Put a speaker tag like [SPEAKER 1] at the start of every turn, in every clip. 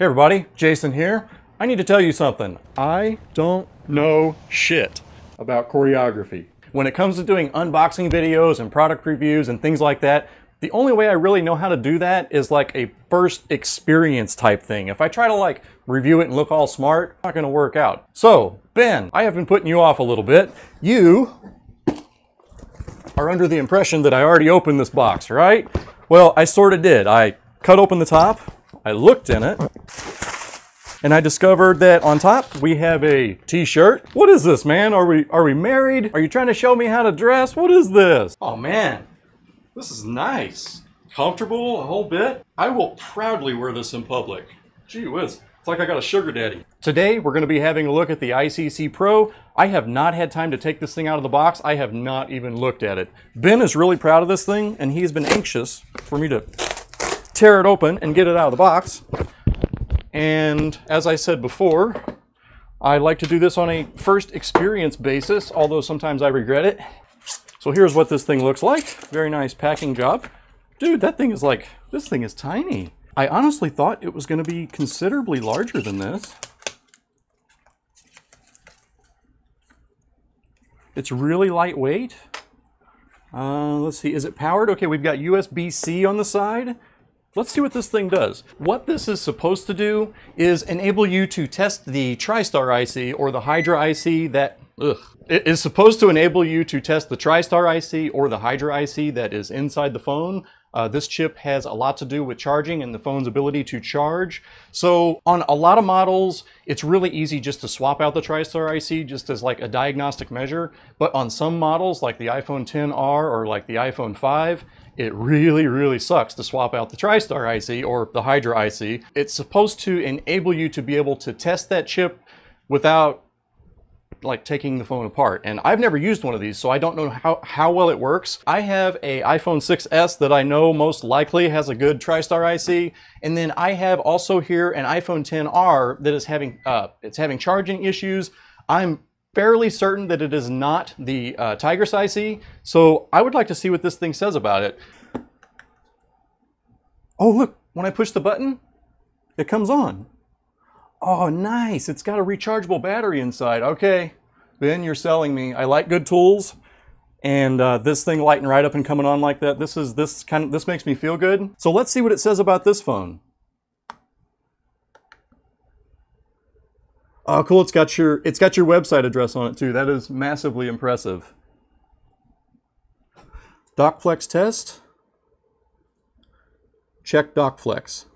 [SPEAKER 1] Hey everybody, Jason here. I need to tell you something. I don't know shit about choreography. When it comes to doing unboxing videos and product reviews and things like that, the only way I really know how to do that is like a first experience type thing. If I try to like review it and look all smart, it's not gonna work out. So, Ben, I have been putting you off a little bit. You are under the impression that I already opened this box, right? Well, I sort of did. I cut open the top, I looked in it, and I discovered that on top we have a t-shirt. What is this, man? Are we are we married? Are you trying to show me how to dress? What is this? Oh man, this is nice. Comfortable a whole bit. I will proudly wear this in public. Gee whiz. It's like I got a sugar daddy. Today, we're going to be having a look at the ICC Pro. I have not had time to take this thing out of the box. I have not even looked at it. Ben is really proud of this thing, and he's been anxious for me to tear it open and get it out of the box. And as I said before, I like to do this on a first experience basis, although sometimes I regret it. So here's what this thing looks like. Very nice packing job. Dude, that thing is like, this thing is tiny. I honestly thought it was going to be considerably larger than this. It's really lightweight. Uh, let's see, is it powered? Okay, we've got USB-C on the side. Let's see what this thing does. What this is supposed to do is enable you to test the TriStar IC or the Hydra IC that, ugh. It is supposed to enable you to test the TriStar IC or the Hydra IC that is inside the phone uh, this chip has a lot to do with charging and the phone's ability to charge. So on a lot of models, it's really easy just to swap out the TriStar IC just as like a diagnostic measure. But on some models like the iPhone 10R or like the iPhone 5, it really, really sucks to swap out the TriStar IC or the Hydra IC. It's supposed to enable you to be able to test that chip without like taking the phone apart. And I've never used one of these, so I don't know how, how well it works. I have a iPhone 6s that I know most likely has a good TriStar IC. And then I have also here an iPhone 10R that is having, uh, it's having charging issues. I'm fairly certain that it is not the uh, Tigris IC. So I would like to see what this thing says about it. Oh, look, when I push the button, it comes on. Oh, nice. It's got a rechargeable battery inside. Okay, Ben, you're selling me. I like good tools. And uh, this thing lighting right up and coming on like that, this is this kind of this makes me feel good. So let's see what it says about this phone. Oh, cool! It's got your it's got your website address on it too. That is massively impressive. Dock Flex test. Check Dock Flex.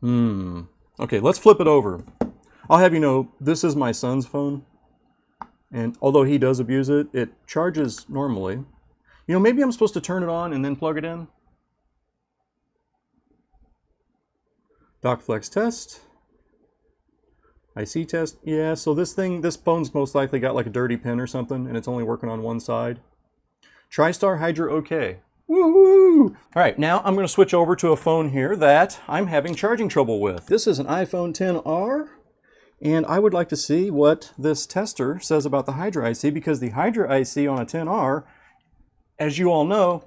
[SPEAKER 1] Hmm. Okay, let's flip it over. I'll have you know, this is my son's phone. And although he does abuse it, it charges normally. You know, maybe I'm supposed to turn it on and then plug it in. Dock Flex test. IC test. Yeah, so this thing, this phone's most likely got like a dirty pin or something, and it's only working on one side. TriStar Hydra OK. Woohoo! All right, now I'm going to switch over to a phone here that I'm having charging trouble with. This is an iPhone 10R, and I would like to see what this tester says about the Hydra IC because the Hydra IC on a 10R, as you all know,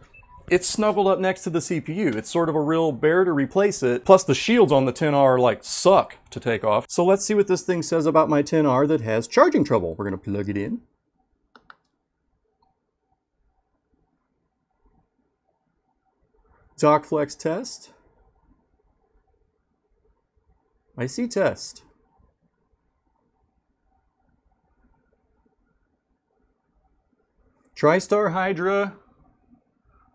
[SPEAKER 1] it's snuggled up next to the CPU. It's sort of a real bear to replace it. Plus the shields on the 10R like suck to take off. So let's see what this thing says about my 10R that has charging trouble. We're going to plug it in. Dock Flex test. IC test. TriStar Hydra.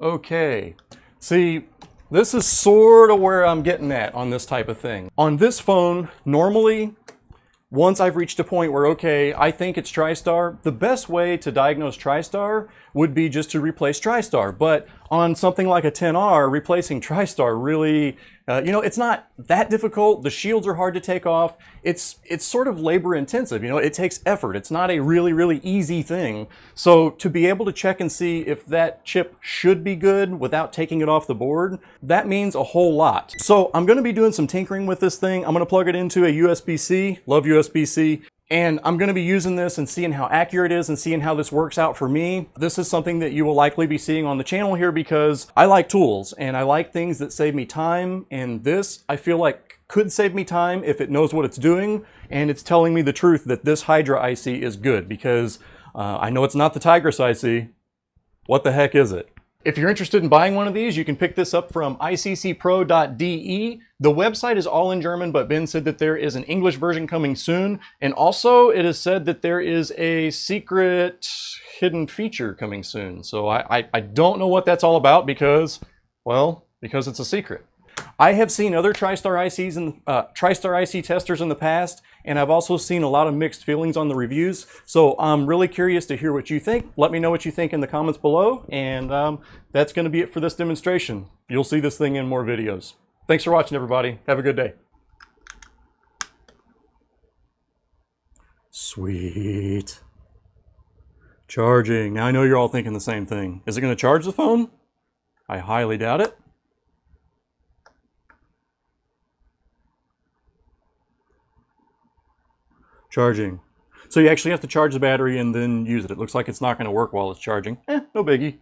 [SPEAKER 1] Okay. See, this is sort of where I'm getting at on this type of thing. On this phone, normally, once I've reached a point where, okay, I think it's TriStar, the best way to diagnose TriStar would be just to replace TriStar. But on something like a 10R, replacing TriStar really, uh, you know, it's not that difficult. The shields are hard to take off. It's, it's sort of labor intensive, you know, it takes effort. It's not a really, really easy thing. So to be able to check and see if that chip should be good without taking it off the board, that means a whole lot. So I'm gonna be doing some tinkering with this thing. I'm gonna plug it into a USB-C, love USB-C. And I'm going to be using this and seeing how accurate it is and seeing how this works out for me. This is something that you will likely be seeing on the channel here because I like tools and I like things that save me time. And this, I feel like could save me time if it knows what it's doing and it's telling me the truth that this Hydra IC is good because uh, I know it's not the Tigris IC. What the heck is it? If you're interested in buying one of these, you can pick this up from iccpro.de. The website is all in German, but Ben said that there is an English version coming soon. And also, it is said that there is a secret hidden feature coming soon. So I, I, I don't know what that's all about because, well, because it's a secret. I have seen other TriStar ICs and uh, TriStar IC testers in the past, and I've also seen a lot of mixed feelings on the reviews. So I'm really curious to hear what you think. Let me know what you think in the comments below, and um, that's going to be it for this demonstration. You'll see this thing in more videos. Thanks for watching, everybody. Have a good day. Sweet. Charging. Now I know you're all thinking the same thing. Is it going to charge the phone? I highly doubt it. Charging. So you actually have to charge the battery and then use it. It looks like it's not going to work while it's charging. Eh, no biggie.